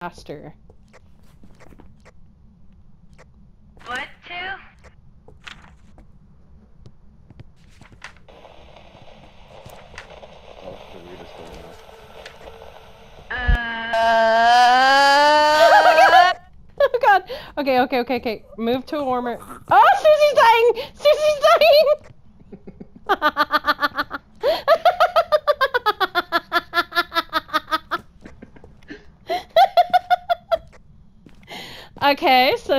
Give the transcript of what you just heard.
faster. What two? Oh, the is going off. Uh. oh god. Okay, okay, okay, okay. Move to a warmer. Oh, Susie's dying! Susie's dying! Okay, so